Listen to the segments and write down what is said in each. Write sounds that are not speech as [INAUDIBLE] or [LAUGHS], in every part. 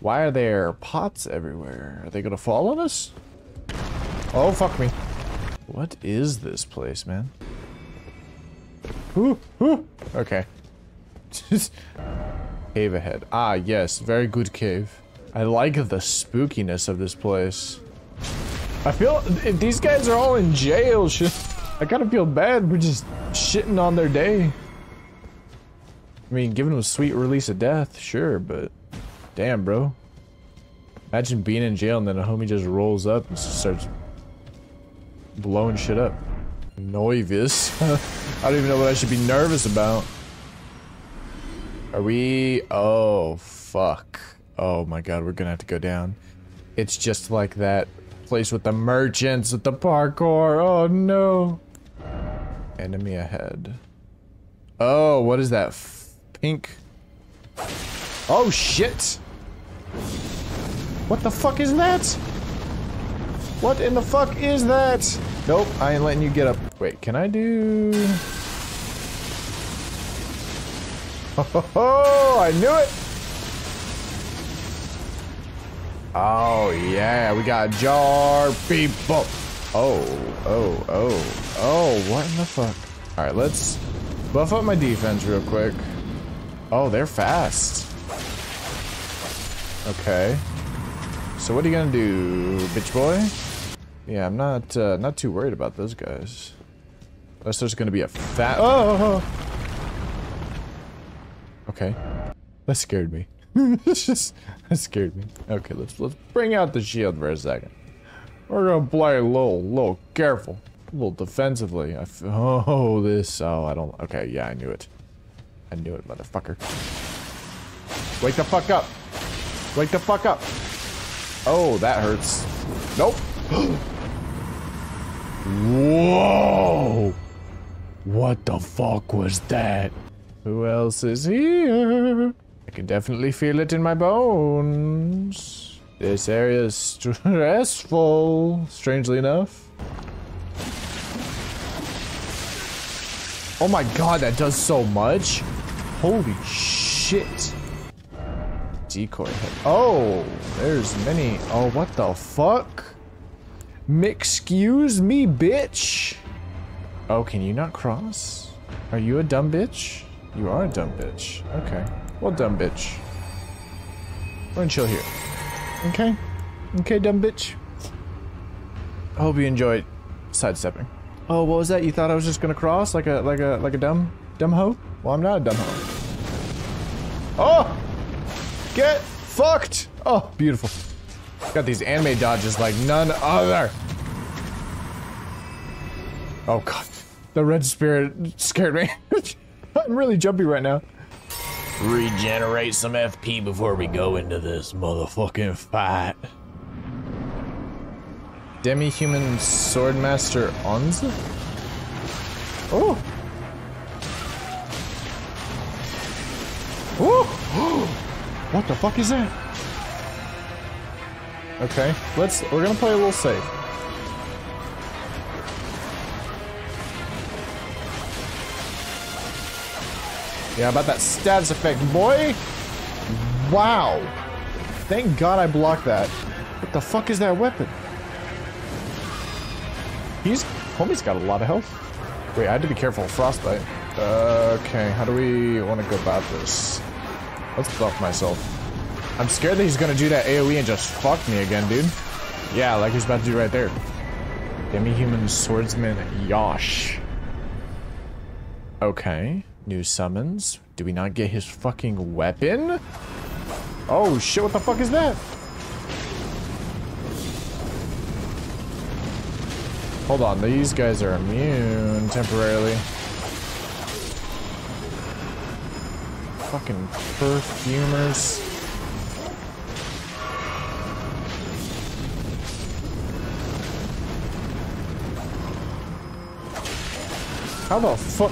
Why are there pots everywhere? Are they gonna fall on us? Oh, fuck me. What is this place, man? Ooh, ooh. Okay. [LAUGHS] cave ahead. Ah, yes. Very good cave. I like the spookiness of this place. I feel these guys are all in jail, shit. I kind of feel bad for just shitting on their day. I mean, giving them a sweet release of death, sure, but damn, bro. Imagine being in jail and then a homie just rolls up and starts blowing shit up. Noivus. [LAUGHS] I don't even know what I should be nervous about. Are we? Oh, fuck. Oh my god, we're gonna have to go down. It's just like that place with the merchants, with the parkour. Oh no. Enemy ahead. Oh, what is that? pink. Oh shit! What the fuck is that? What in the fuck is that? Nope, I ain't letting you get up. Wait, can I do... [LAUGHS] Oh, I knew it! Oh, yeah, we got jar people. Oh, oh, oh, oh, what in the fuck? All right, let's buff up my defense real quick. Oh, they're fast. Okay. So what are you gonna do, bitch boy? Yeah, I'm not uh, not too worried about those guys. Unless there's gonna be a fat. Oh. Okay. That scared me. just [LAUGHS] that scared me. Okay, let's let's bring out the shield for a second. We're gonna play a little little careful, a little defensively. Oh this. Oh, I don't. Okay, yeah, I knew it. I knew it, motherfucker. Wake the fuck up. Wake the fuck up. Oh, that hurts. Nope. Whoa! What the fuck was that? Who else is here? I can definitely feel it in my bones. This area is stressful, strangely enough. Oh my god, that does so much. Holy shit. Decoy head. Oh, there's many. Oh, what the fuck? Excuse me, bitch. Oh, can you not cross? Are you a dumb bitch? You are a dumb bitch. Okay. Well, dumb bitch. We're gonna chill here. Okay? Okay, dumb bitch. I hope you enjoyed sidestepping. Oh, what was that? You thought I was just gonna cross like a like a like a dumb dumb hoe? Well, I'm not a dumb hoe. Oh! Get fucked! Oh, beautiful. Got these anime dodges like none other. Oh god. The red spirit scared me. [LAUGHS] I'm really jumpy right now. Regenerate some FP before we go into this motherfucking fight. Demi-human swordmaster Onze? Oh! Oh! What the fuck is that? Okay, let's, we're gonna play a little safe. Yeah, about that status effect, boy! Wow! Thank god I blocked that. What the fuck is that weapon? He's, homie's got a lot of health. Wait, I had to be careful of frostbite. Uh, okay, how do we want to go about this? Let's buff myself. I'm scared that he's gonna do that AoE and just fuck me again, dude. Yeah, like he's about to do right there. Demi-human swordsman Yosh. Okay, new summons. Do we not get his fucking weapon? Oh shit, what the fuck is that? Hold on, these guys are immune temporarily. Fucking perfumers. How the fuck?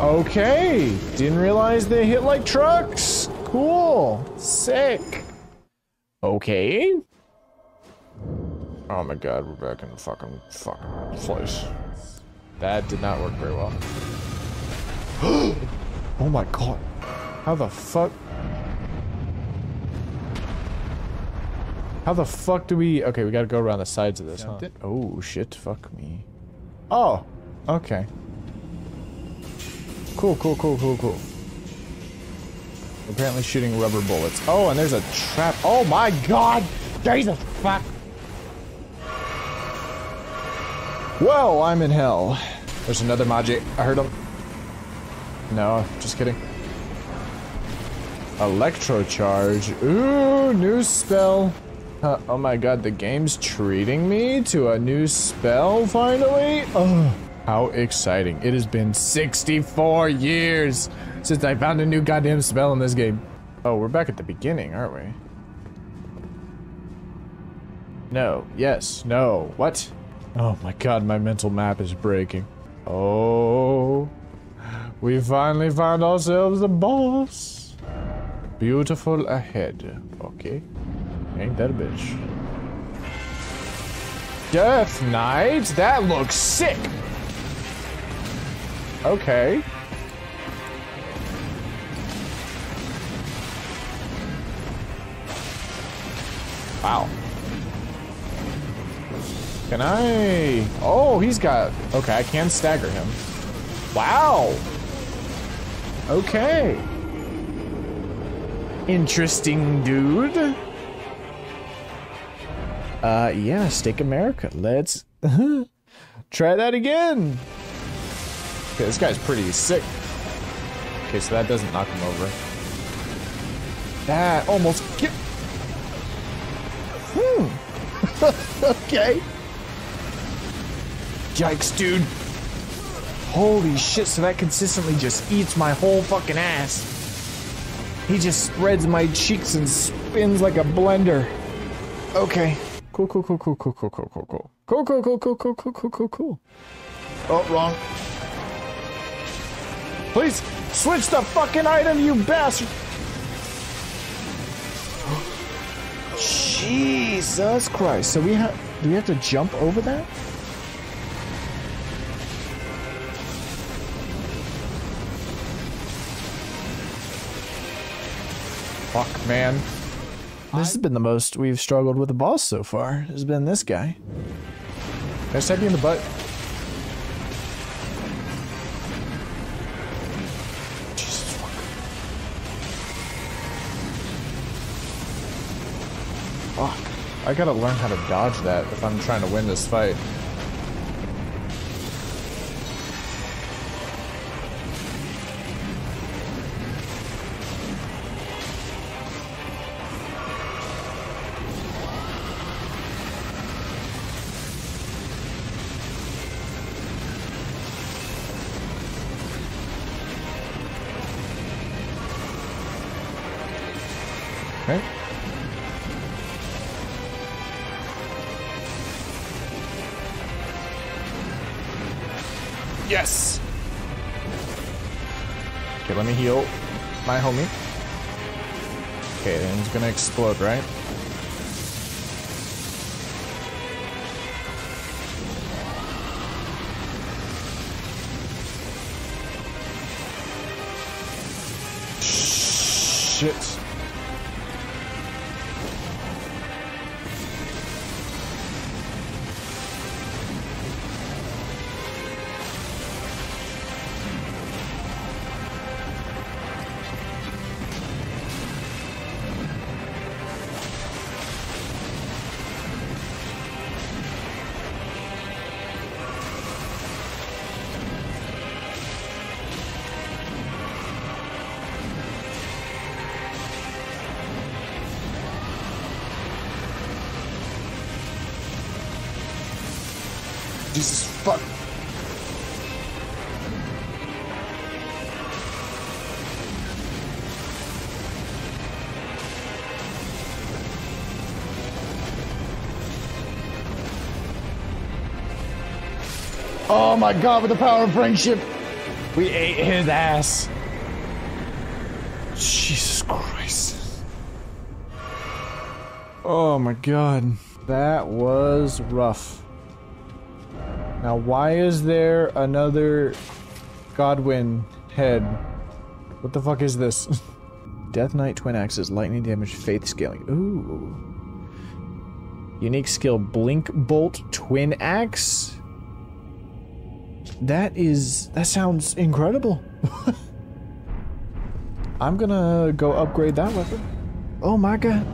Okay, didn't realize they hit like trucks. Cool, sick. Okay. Oh my god, we're back in the fucking fucking place. That did not work very well. [GASPS] [GASPS] oh my god. How the fuck? How the fuck do we... Okay, we gotta go around the sides of this, huh? Oh, shit. Fuck me. Oh, okay. Cool, cool, cool, cool, cool. Apparently shooting rubber bullets. Oh, and there's a trap. Oh my god! Jesus fuck! Whoa, I'm in hell. There's another Maji. I heard him. No, just kidding. Electro charge. Ooh, new spell. Uh, oh my god, the game's treating me to a new spell finally? Oh, how exciting. It has been 64 years since I found a new goddamn spell in this game. Oh, we're back at the beginning, aren't we? No. Yes. No. What? Oh my god, my mental map is breaking. Oh. We finally found ourselves a boss. Beautiful ahead. Okay. Ain't that a bitch. Death Knight? That looks sick! Okay. Wow. Can I... Oh, he's got... Okay, I can stagger him. Wow. Okay. Interesting dude. Uh, yeah, Stake America. Let's [LAUGHS] try that again. Okay, this guy's pretty sick. Okay, so that doesn't knock him over. That almost get. Hmm. [LAUGHS] okay. Yikes, dude. Holy shit, so that consistently just eats my whole fucking ass. He just spreads my cheeks and spins like a blender. Okay. Cool, cool, cool, cool, cool, cool, cool, cool, cool. Cool, cool, cool, cool, cool, cool, cool, cool, cool. Oh, wrong. Please, switch the fucking item, you bastard! Jesus Christ. So we have, do we have to jump over that? Fuck, man. This has been the most we've struggled with a boss so far. Has been this guy. Can I stab you in the butt? Jesus fuck. Fuck. I gotta learn how to dodge that if I'm trying to win this fight. Yes! Okay, let me heal my homie. Okay, then he's gonna explode, right? Shit. Jesus fuck. Oh my god, with the power of friendship, we ate his ass. Jesus Christ. Oh my god. That was rough. Now, why is there another Godwin head? What the fuck is this? [LAUGHS] Death Knight Twin Axes, Lightning Damage, Faith Scaling. Ooh. Unique skill, Blink Bolt Twin Axe? That is... That sounds incredible. [LAUGHS] I'm gonna go upgrade that weapon. Oh my god.